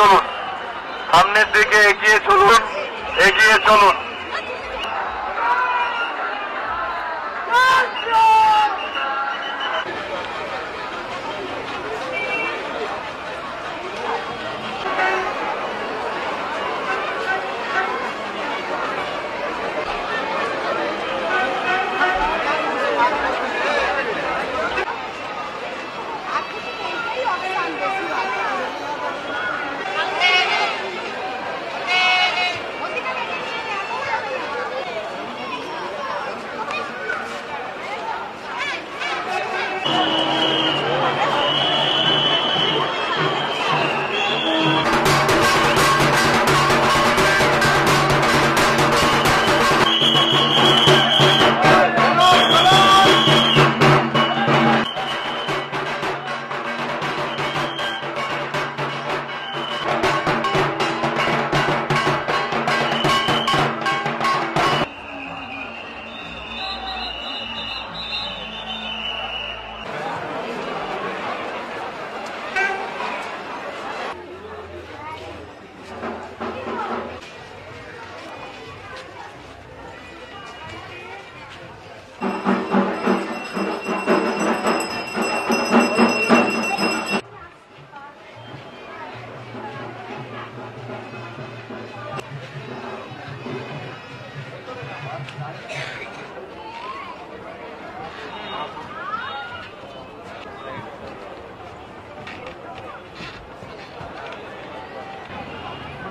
চলুন। সামনের দিকে এগিয়ে চলুন এগিয়ে চলুন।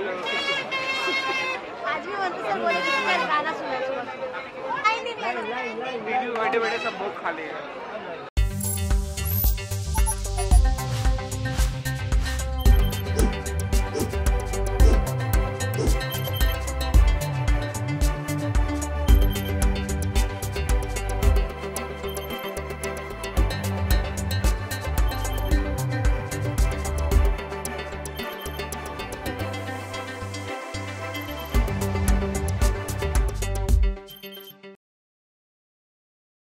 आज भी मंत्री सर बोले कि गाना सुना सुना वीडियो बैठे सब बहुत खा लिए